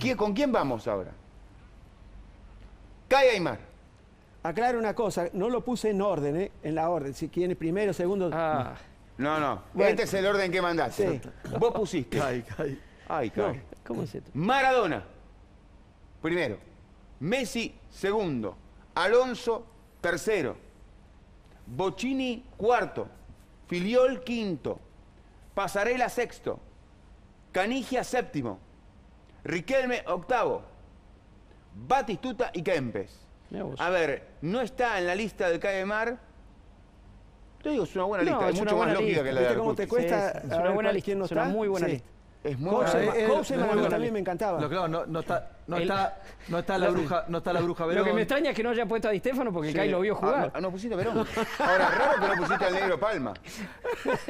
¿Quién- ¿Con quién vamos ahora? Cae Aymar. Aclaro una cosa, no lo puse en orden, ¿eh? En la orden. Si quiere primero, segundo. Ah, No, no. Bueno. Este es el orden que mandaste. Vos pusiste. Cae, cae. Ay, cae. ¿cómo es esto? Maradona. Primero. Messi, segundo. Alonso, tercero. Bocini, cuarto. Filiol, quinto. Pasarela, sexto. Canigia, séptimo. Riquelme, octavo. Batistuta y Kempes. A ver, no está en la lista del Caemar. Te digo, es una buena No, lista, es es una mucho más lógica que la de ¿Viste cómo te cuesta? Sí, es a una buena lista, no es una muy buena Sí. lista. Es muy Couseman-. Eh, eh, lista. me encantaba. Lo claro, no, no está, no El- está, no está la bruja, no está la bruja Verón. Lo que me extraña es que no haya puesto a Di Stefano porque Sí. Kai lo vio jugar. Ah, no, no pusiste a Verón. Ahora, raro que no pusiste al negro Palma.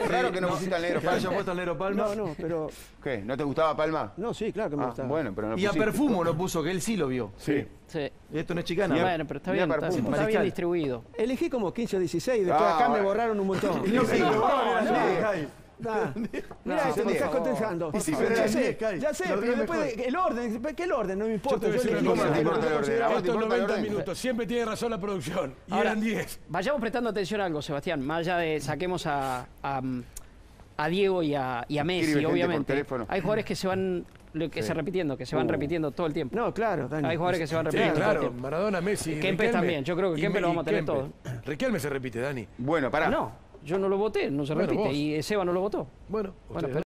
Raro que no, pusiste al negro Que haya Palma. puesto al negro Palma. No, no, pero. ¿Qué? ¿No te gustaba Palma? No, sí, claro que me Ah, gustaba. bueno, pero no Y a pusiste. Perfumo no puso, que él sí lo vio. Sí. Sí. Y esto no es chicana. Y a- Bueno, pero está a bien, está, Perfumo. está bien distribuido. Elegí como 15 o 16, después Ah, acá me bueno. borraron un montón. Nah. Mira, No, esto me estás contestando. Y Ya sé, ya sé, pero después de- el orden, ¿qué el orden? No me importa. Yo te voy a decir elegí una como cosa. que ¿Cómo te no importa el orden? consideraba- ¿A vos te Estos importa el 90 orden? minutos, siempre tiene razón la producción. Y Ahora, eran 10. Vayamos prestando atención a algo, Sebastián. Más allá de saquemos a, a, a Diego y a, y a Messi, obviamente. Hay jugadores que se van que se repitiendo, que se van Uh. repitiendo todo el tiempo. No, claro, Dani. Hay jugadores que se van Sí, repitiendo todo el claro. tiempo. Maradona, Messi. Kempes también, yo creo que Kempes lo vamos a tener Kempes. Riquelme se repite, Dani. Bueno, pará. No, yo no lo voté, no se Bueno, repite. vos. Y Seba no lo votó. Bueno, Bueno,